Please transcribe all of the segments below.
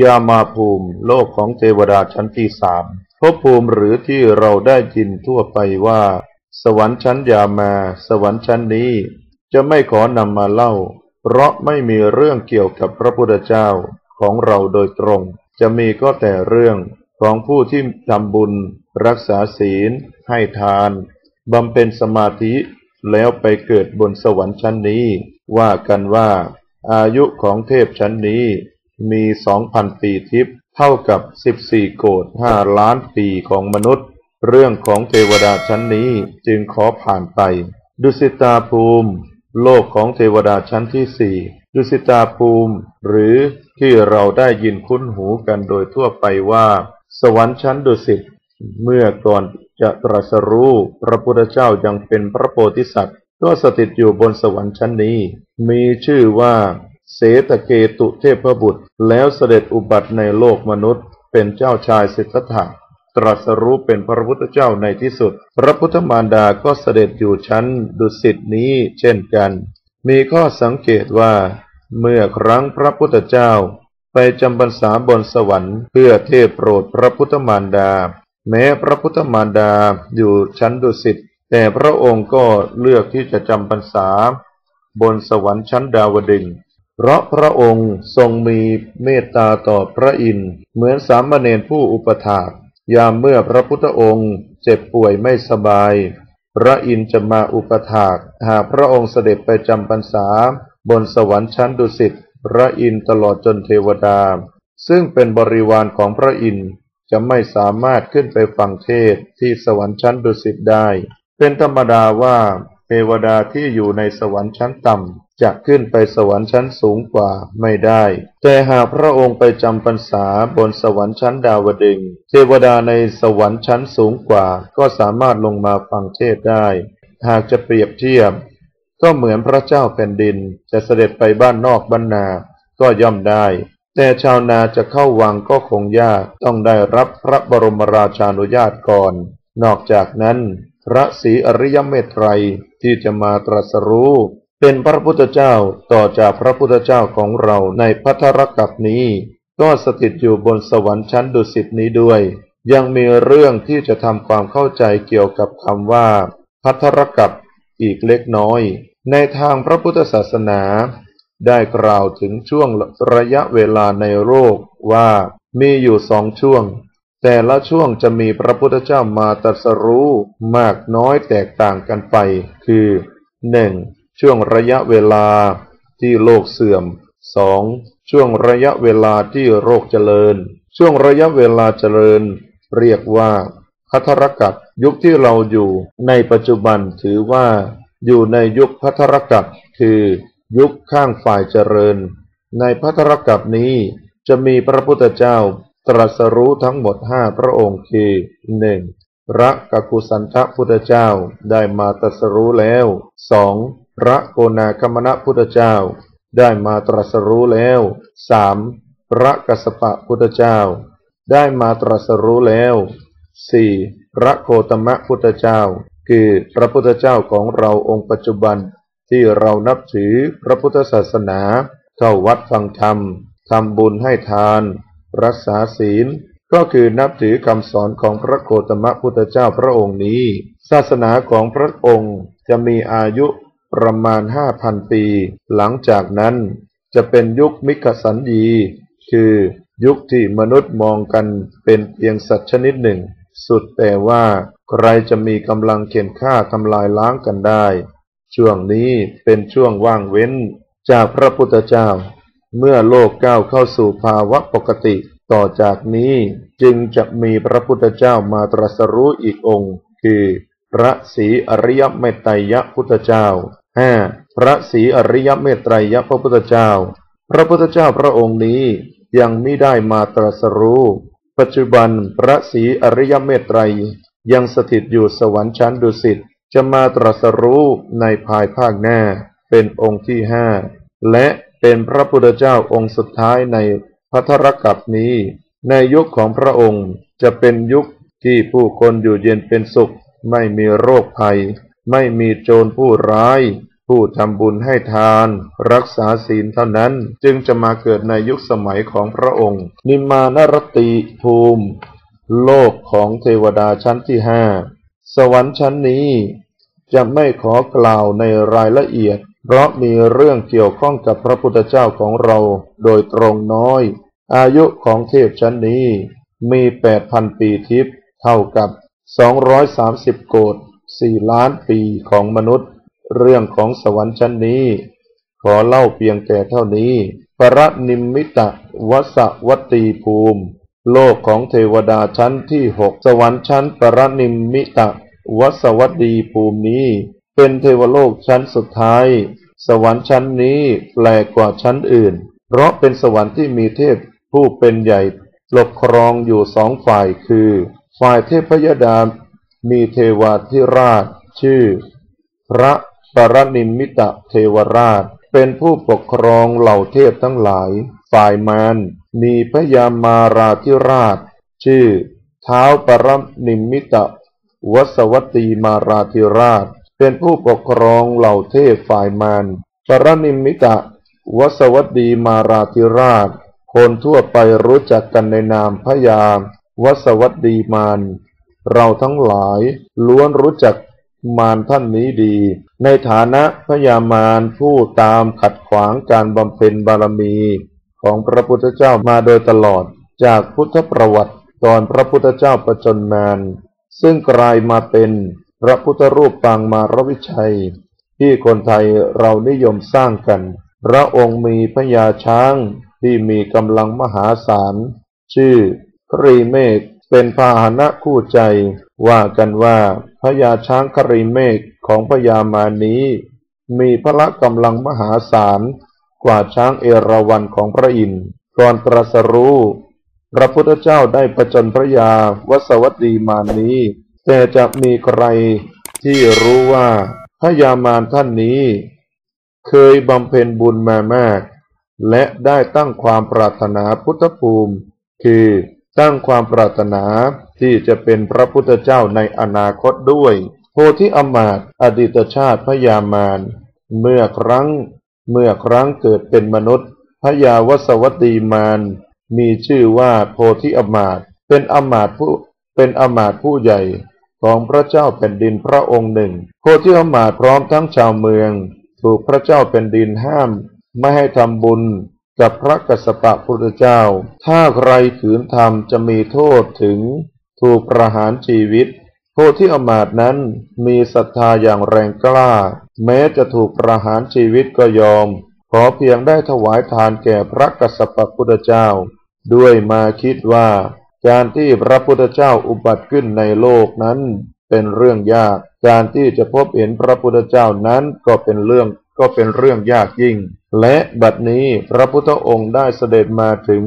ยามาภูมิ โลกของเทวดาชั้นที่สามภพภูมิหรือที่เราได้ยินทั่วไปว่า สวรรค์ชั้นยามา สวรรค์ชั้นนี้ จะไม่ขอนำมาเล่า เพราะไม่มีเรื่องเกี่ยวกับพระพุทธเจ้าของเราโดยตรง จะมีก็แต่เรื่องของผู้ที่ทำบุญ รักษาศีล ให้ทานบำเพ็ญสมาธิแล้วไปเกิดบนสวรรค์ชั้นนี้ ว่ากันว่า อายุของเทพชั้นนี้ มีสองพันปีทิพย์เท่ากับสิบสี่โกดห้าล้านปีของมนุษย์ เรื่องของเทวดาชั้นนี้จึงขอผ่านไป ดุสิตาภูมิ โลกของเทวดาชั้นที่สี่ดุสิตาภูมิ หรือที่เราได้ยินคุ้นหูกันโดยทั่วไปว่า สวรรค์ชั้นดุสิตเมื่อก่อนจะตรัสรู้พระพุทธเจ้ายังเป็นพระโพธิสัตว์ก็สถิตอยู่บนสวรรค์ชั้นนี้ มีชื่อว่า เสตเกตุเทพบุตร แล้วเสด็จอุบัติในโลกมนุษย์ เป็นเจ้าชายสิทธัตถะตรัสรู้เป็นพระพุทธเจ้าในที่สุด พระพุทธมารดาก็เสด็จอยู่ชั้นดุสิตนี้เช่นกัน มีข้อสังเกตว่า เมื่อครั้งพระพุทธเจ้า ไปจำพรรษาบนสวรรค์เพื่อเทศโปรดพระพุทธมารดา แม้พระพุทธมารดาอยู่ชั้นดุสิตแต่พระองค์ก็เลือกที่จะจำพรรษา บนสวรรค์ชั้นดาวดึงส์ เพราะพระองค์ทรงมีเมตตาต่อพระอินทร์เหมือนสามเณรผู้อุปถากยามเมื่อพระพุทธองค์เจ็บป่วยไม่สบาย พระอินทร์จะมาอุปถาก หากพระองค์เสด็จไปจำพรรษา บนสวรรค์ชั้นดุสิตพระอินทร์ตลอดจนเทวดา ซึ่งเป็นบริวารของพระอินทร์จะไม่สามารถขึ้นไปฟังเทศที่สวรรค์ชั้นดุสิตได้ เป็นธรรมดาว่าเทวดาที่อยู่ในสวรรค์ชั้นต่ำ จะขึ้นไปสวรรค์ชั้นสูงกว่าไม่ได้ แต่หากพระองค์ไปจำพรรษาบนสวรรค์ชั้นดาวดึงเทวดาในสวรรค์ชั้นสูงกว่า ก็สามารถลงมาฟังเทศได้ หากจะเปรียบเทียบ ก็เหมือนพระเจ้าแผ่นดิน จะเสด็จไปบ้านนอกบ้านนา ก็ย่อมได้ แต่ชาวนาจะเข้าวังก็คงยากต้องได้รับพระบรมราชานุญาตก่อน นอกจากนั้น พระศรีอริยเมตไตรที่จะมาตรัสรู้ เป็นพระพุทธเจ้าต่อจากพระพุทธเจ้าของเราในพัทธรกับนี้ ก็สถิตอยู่บนสวรรค์ชั้นดุสิตนี้ด้วย ยังมีเรื่องที่จะทำความเข้าใจเกี่ยวกับคำว่า พัทธรกับอีกเล็กน้อย ในทางพระพุทธศาสนา ได้กล่าวถึงช่วงระยะเวลาในโลกว่ามีอยู่สองช่วง แต่ละช่วงจะมีพระพุทธเจ้ามาตรัสรู้มากน้อยแตกต่างกันไป คือ 1. ช่วงระยะเวลาที่โลกเสื่อม 2. ช่วงระยะเวลาที่โรคเจริญ ช่วงระยะเวลาเจริญ เรียกว่าพัทรกับยุคที่เราอยู่ในปัจจุบันถือว่า อยู่ในยุคพัทรกับคือยุคข้างฝ่ายเจริญ ในพัทรกับนี้จะมีพระพุทธเจ้าตรัสรู้ทั้งหมดห้าพระองค์คือหนึ่งพระกกุสันทพุทธเจ้าได้มาตรัสรู้แล้วสอง พระโกนาคมณพุทธเจ้า ได้มาตรัสรู้แล้วสามพระกัสสปะพุทธเจ้า ได้มาตรัสรู้แล้วสี่พระโคตมะพุทธเจ้า คือพระพุทธเจ้าของเราองค์ปัจจุบัน ที่เรานับถือพระพุทธศาสนา เข้าวัดฟังธรรมทำบุญให้ทาน รักษาศีล ก็คือนับถือคำสอนของพระโคตมะพุทธเจ้าพระองค์นี้ ศาสนาของพระองค์จะมีอายุ ประมาณห้าพันปี หลังจากนั้นจะเป็นยุคมิคสันยีคือยุคที่มนุษย์มองกันเป็นเพียงสัตว์ชนิดหนึ่ง สุดแต่ว่าใครจะมีกำลังเขียนฆ่าทำลายล้างกันได้ ช่วงนี้เป็นช่วงว่างเว้นจากพระพุทธเจ้า เมื่อโลกก้าวเข้าสู่ภาวะปกติ ต่อจากนี้จึงจะมีพระพุทธเจ้ามาตรัสรู้อีกองค์ คือ พระศรีอริยเมตไตรยพุทธเจ้า ห้าพระศรีอริยเมตไตรยพระพุทธเจ้า พระพุทธเจ้าพระองค์นี้ยังไม่ได้มาตรัสรู้ ปัจจุบันพระศรีอริยเมตไตรยังสถิตอยู่สวรรค์ชั้นดุสิตจะมาตรัสรู้ในภายภาคหน้าเป็นองค์ที่ห้าและเป็นพระพุทธเจ้าองค์สุดท้ายในพัทรกับนี้ ในยุคของพระองค์จะเป็นยุคที่ผู้คนอยู่เย็นเป็นสุข ไม่มีโรคภัย ไม่มีโจรผู้ร้าย ผู้ทำบุญให้ทาน รักษาศีลเท่านั้นจึงจะมาเกิดในยุคสมัยของพระองค์ นิมานรติภูมิ โลกของเทวดาชั้นที่ห้าสวรรค์ชั้นนี้จะไม่ขอกล่าวในรายละเอียด เพราะมีเรื่องเกี่ยวข้องกับพระพุทธเจ้าของเราโดยตรงน้อย อายุของเทพชั้นนี้มีแปดพันปีทิพย์เท่ากับสองร้อยสามสิบโกด สี่ล้านปีของมนุษย์ เรื่องของสวรรค์ชั้นนี้ ขอเล่าเพียงแต่เท่านี้ ปรนิมมิตะวสวัตตีภูมิ โลกของเทวดาชั้นที่หกสวรรค์ชั้นปรนิมมิตะวสวัตดีภูมินี้ เป็นเทวโลกชั้นสุดท้าย สวรรค์ชั้นนี้แปลกกว่าชั้นอื่น เพราะเป็นสวรรค์ที่มีเทพผู้เป็นใหญ่ปกครองอยู่สองฝ่ายคือ ฝ่ายเทพยดา มีเทวาธิราช ชื่อ พระปรนิมมิตะเทวราช เป็นผู้ปกครองเหล่าเทพทั้งหลาย ฝ่ายมารมีพยามาราธิราช ชื่อ เท้าปรนิมมิตะวสวัตีมาราธิราช เป็นผู้ปกครองเหล่าเทพฝ่ายมารปรนิมมิตะวสวัตีมาราธิราช คนทั่วไปรู้จักกันในนามพยาวสวัสดีมาน เราทั้งหลายล้วนรู้จักมารท่านนี้ดี ในฐานะพยามารผู้ตามขัดขวางการบำเพ็ญบารมี ของพระพุทธเจ้ามาโดยตลอด จากพุทธประวัติตอนพระพุทธเจ้าประจนนาน ซึ่งกลายมาเป็นพระพุทธรูปปางมารวิชัย ที่คนไทยเรานิยมสร้างกัน พระองค์มีพญาช้างที่มีกำลังมหาศาล ชื่อครีเมฆ เป็นพาหนะคู่ใจ ว่ากันว่าพญาช้างครีเมฆของพญามานี้ มีพละกำลังมหาศาลกว่าช้างเอราวัณของพระอินทร์ก่อนตรัสรู้พระพุทธเจ้าได้ประจนพระยาวสวัตดีมานี้ แต่จะมีใครที่รู้ว่าพญามารท่านนี้ เคยบำเพ็ญบุญมามาก และได้ตั้งความปรารถนาพุทธภูมิ คือ ตั้งความปรารถนาที่จะเป็นพระพุทธเจ้าในอนาคตด้วย โพธิอมาตอดีตชาติพยามารเมื่อครั้ง เมื่อครั้งเกิดเป็นมนุษย์พยาวสวัตีมารมีชื่อว่าโพธิอมาตเป็นอมาตผู้เป็นอมาตผู้ใหญ่ของพระเจ้าแผ่นดินพระองค์หนึ่งโพธิอมาตพร้อมทั้งชาวเมือง ถูกพระเจ้าแผ่นดินห้าม ไม่ให้ทำบุญ กับพระกัสสปะพุทธเจ้า ถ้าใครขืนทำจะมีโทษถึงถูกประหารชีวิต โทษที่อมาตนั้นมีศรัทธาอย่างแรงกล้า แม้จะถูกประหารชีวิตก็ยอม ขอเพียงได้ถวายทานแก่พระกัสสปะพุทธเจ้า ด้วยมาคิดว่า การที่พระพุทธเจ้าอุบัติขึ้นในโลกนั้นเป็นเรื่องยาก การที่จะพบเห็นพระพุทธเจ้านั้นก็เป็นเรื่อง ก็เป็นเรื่องยากยิ่ง และบัดนี้พระพุทธองค์ได้เสด็จมาถึง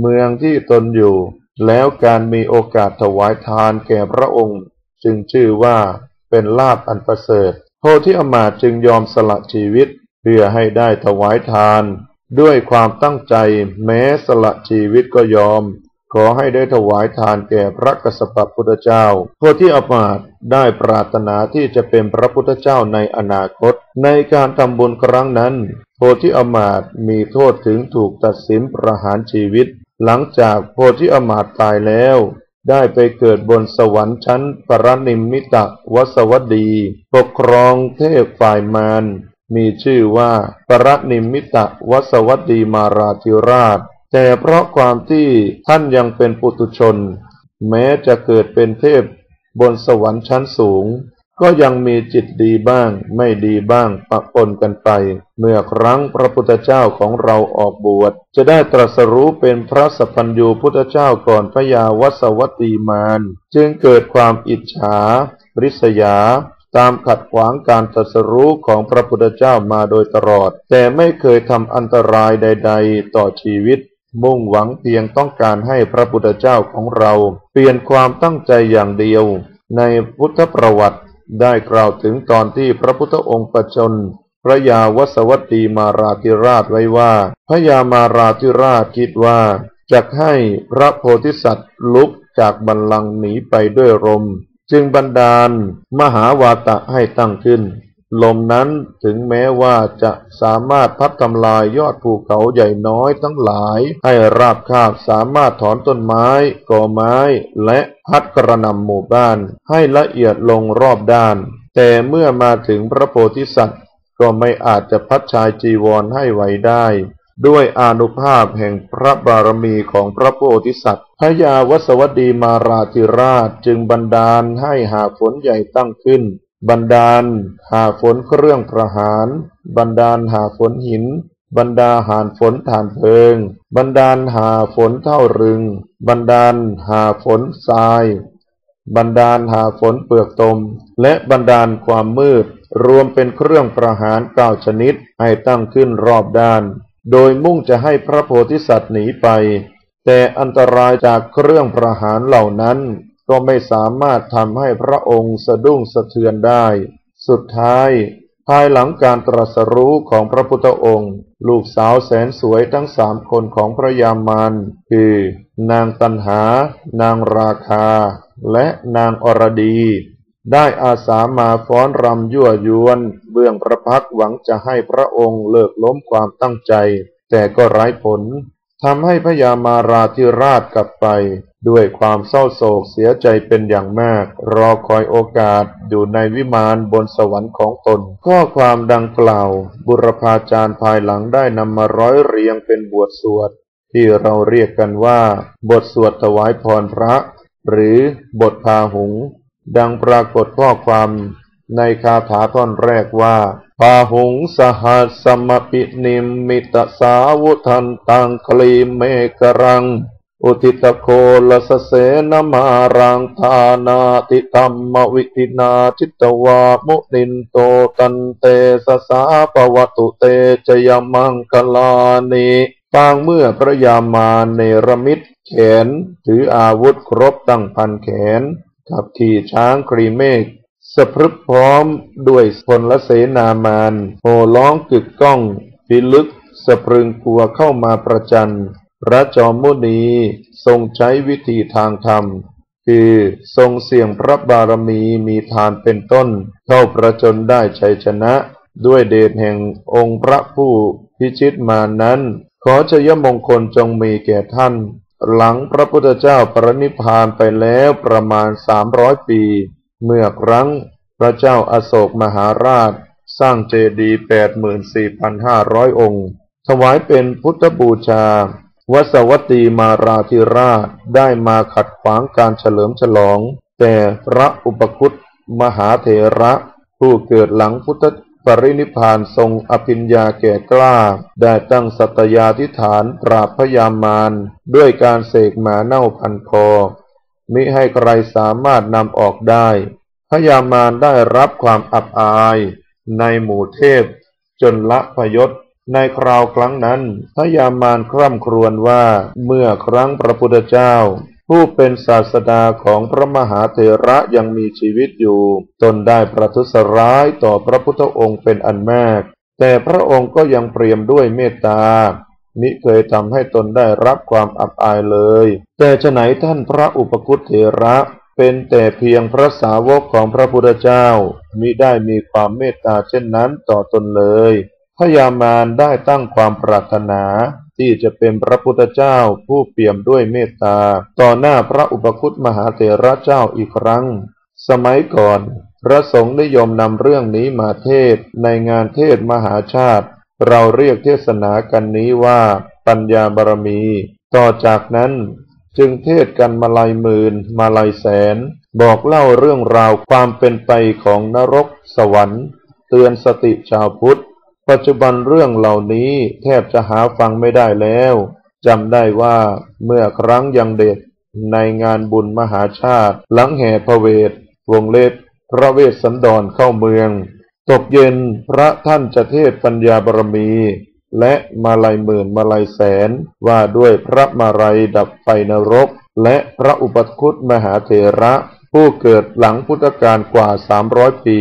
เมืองที่ตนอยู่ แล้วการมีโอกาสถวายทานแก่พระองค์ จึงชื่อว่าเป็นลาภอันประเสริฐโพธิอมาตจึงยอมสละชีวิต เพื่อให้ได้ถวายทาน ด้วยความตั้งใจแม้สละชีวิตก็ยอม ขอให้ได้ถวายทานแก่พระกสปะพุทธเจ้าพวกที่อมาตได้ปรารถนาที่จะเป็นพระพุทธเจ้าในอนาคต ในการทำบุญครั้งนั้นโพธิอมาตมีโทษถึงถูกตัดสินประหารชีวิต หลังจากโพธิอมาตตายแล้ว ได้ไปเกิดบนสวรรค์ชั้นปรนิมมิตะวสวัสดี ปกครองเทพฝ่ายมารมีชื่อว่าปรนิมมิตะวสวัสดีมาราธิราช แต่เพราะความที่ท่านยังเป็นปุถุชน แม้จะเกิดเป็นเทพบนสวรรค์ชั้นสูง ก็ยังมีจิตดีบ้าง ไม่ดีบ้างปะปนกันไป เมื่อครั้งพระพุทธเจ้าของเราออกบวช จะได้ตรัสรู้เป็นพระสัพพัญญูพุทธเจ้าก่อนพระยาวัสวัตีมาน จึงเกิดความอิจฉาริษยาตามขัดขวางการตรัสรู้ของพระพุทธเจ้ามาโดยตลอด แต่ไม่เคยทำอันตรายใด ๆ ต่อชีวิต มุ่งหวังเพียงต้องการให้พระพุทธเจ้าของเราเปลี่ยนความตั้งใจอย่างเดียว ในพุทธประวัติได้กล่าวถึงตอนที่พระพุทธองค์ประชน พระยาวสวัตตีมาราธิราชไว้ว่า พระยามาราธิราชคิดว่าจะให้พระโพธิสัตว์ลุกจากบันลังหนีไปด้วยลมจึงบันดาลมหาวาตะให้ตั้งขึ้น ลมนั้นถึงแม้ว่าจะสามารถพัดทำลายยอดภูเขาใหญ่น้อยทั้งหลาย ให้ราบคาบสามารถถอนต้นไม้ก่อไม้ และพัดกระนำหมู่บ้าน ให้ละเอียดลงรอบด้าน แต่เมื่อมาถึงพระโพธิสัตว์ ก็ไม่อาจจะพัดชายจีวรให้ไหวได้ ด้วยอนุภาพแห่งพระบารมีของพระโพธิสัตว์พระยาวสวดีมาราธิราชจึงบันดาลให้หาฝนใหญ่ตั้งขึ้น บันดาล หาฝนเครื่องประหาร บันดาลหาฝนหิน บรรดาหานฝนฐานเพลิง บันดาลหาฝนเท่ารึง บันดาลหาฝนทราย บันดาลหาฝนเปลือกตม และบันดาลความมืด รวมเป็นเครื่องประหารเก้าชนิดให้ตั้งขึ้นรอบด้าน โดยมุ่งจะให้พระโพธิสัตว์หนีไป แต่อันตรายจากเครื่องประหารเหล่านั้น ก็ไม่สามารถทำให้พระองค์สะดุ้งสะเทือนได้ สุดท้าย ภายหลังการตรัสรู้ของพระพุทธองค์ ลูกสาวแสนสวยทั้งสามคนของพระยามารคือ นางตันหา นางราคา และนางอรดี ได้อาสามาฟ้อนรำยั่วยวน เบื้องพระพักหวังจะให้พระองค์เลิกล้มความตั้งใจ แต่ก็ไร้ผล ทำให้พระยามาราธิราชกลับไป ด้วยความเศร้าโศกเสียใจเป็นอย่างมาก รอคอยโอกาสอยู่ในวิมานบนสวรรค์ของตน ข้อความดังกล่าว บุรพาจารย์ภายหลังได้นำมาร้อยเรียงเป็นบทสวด ที่เราเรียกกันว่า บทสวดถวายพรพระ หรือบทพาหุง ดังปรากฏข้อความ ในคาถาท่อนแรกว่าพาหงสหัสสมปินิมมิตสาวุทันตังคลีเมกรัง อุทิตโคลสเสนมารังทานาติธรรมวิธินาจิตวามุนินโตตันเตสสาปวัตุเตจยมังคลานิปางเมื่อพระยามาเนรมิตแขน ถืออาวุธครบตั้งพันแขนขับขี่ช้างครีเมฆ สะพรึบพร้อมด้วยพลเสนามานโห่ร้องกึกก้องพิลึกสะพรึงกลัวเข้ามาประจัน พระจอมมุนีทรงใช้วิธีทางธรรม คือทรงเสี่ยงพระบารมีมีทานเป็นต้น เข้าประจนได้ชัยชนะ ด้วยเดชแห่งองค์พระผู้พิชิตมานั้น ขอชยมงคลจงมีแก่ท่าน หลังพระพุทธเจ้าปรินิพพานไปแล้วประมาณสามร้อยปี เมื่อครั้งพระเจ้าอาโศกมหาราช สร้างเจดีย์แปดหมื่นสี่พันห้าร้อยองค์ ถวายเป็นพุทธบูชา วสวัตีมาราธิราชได้มาขัดขวางการเฉลิมฉลอง แต่พระอุปคุตมหาเถระ ผู้เกิดหลังพุทธปรินิพพานทรงอภิญญาแก่กล้า ได้ตั้งสัตยาธิฐานปราบพยามารด้วยการเสกหมาเน่าพันคอ มิให้ใครสามารถนำออกได้ พยามารได้รับความอับอาย ในหมู่เทพ จนละพยศ ในคราวครั้งนั้น พยามารคร่ำครวญว่า เมื่อครั้งพระพุทธเจ้า ผู้เป็นศาสดาของพระมหาเถระยังมีชีวิตอยู่ ตนได้ประทุษร้ายต่อพระพุทธองค์เป็นอันมาก แต่พระองค์ก็ยังเปรียมด้วยเมตตา มิเคยทำให้ตนได้รับความอับอายเลย แต่ฉไหนท่านพระอุปคุตเถระเป็นแต่เพียงพระสาวกของพระพุทธเจ้า มิได้มีความเมตตาเช่นนั้นต่อตนเลยพยามารได้ตั้งความปรารถนาที่จะเป็นพระพุทธเจ้าผู้เปี่ยมด้วยเมตตา ต่อหน้าพระอุปคุตมหาเถระเจ้าอีกครั้ง สมัยก่อน พระสงฆ์นิยมนำเรื่องนี้มาเทศในงานเทศมหาชาติ เราเรียกเทศนากันนี้ว่าปัญญาบารมี ต่อจากนั้นจึงเทศกันมาลายหมื่นมาลายแสน บอกเล่าเรื่องราวความเป็นไปของนรก สวรรค์ เตือนสติชาวพุทธ ปัจจุบันเรื่องเหล่านี้แทบจะหาฟังไม่ได้แล้วจำได้ว่าเมื่อครั้งยังเด็ก ในงานบุญมหาชาติ หลังแห่พระเวทวงเล็บพระเวสสันดรเข้าเมือง ตกเย็นพระท่านจะเทศปัญญาบารมี และมาลัยหมื่นมาลัยแสน ว่าด้วยพระมาลัยดับไฟนรก และพระอุปคุตมหาเถระ ผู้เกิดหลังพุทธกาลกว่าสามร้อยปี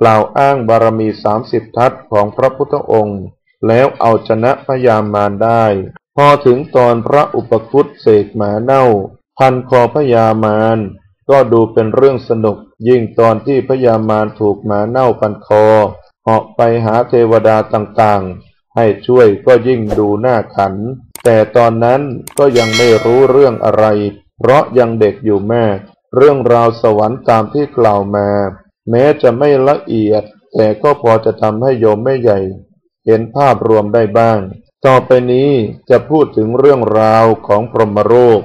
กล่าวอ้างบารมีสามสิบทัศของพระพุทธองค์ แล้วเอาชนะพยามารได้ พอถึงตอนพระอุปคุตเสกหมาเน่า พันคอพยามาร ก็ดูเป็นเรื่องสนุก ยิ่งตอนที่พยามารถูกหมาเน่าพันคอเหาะไปหาเทวดาต่างๆ ให้ช่วยก็ยิ่งดูหน้าขัน แต่ตอนนั้นก็ยังไม่รู้เรื่องอะไร เพราะยังเด็กอยู่แม่ เรื่องราวสวรรค์ตามที่กล่าวมา แม้จะไม่ละเอียด แต่ก็พอจะทำให้โยมแม่ใหญ่ เห็นภาพรวมได้บ้าง ต่อไปนี้จะพูดถึงเรื่องราวของพรหมโลก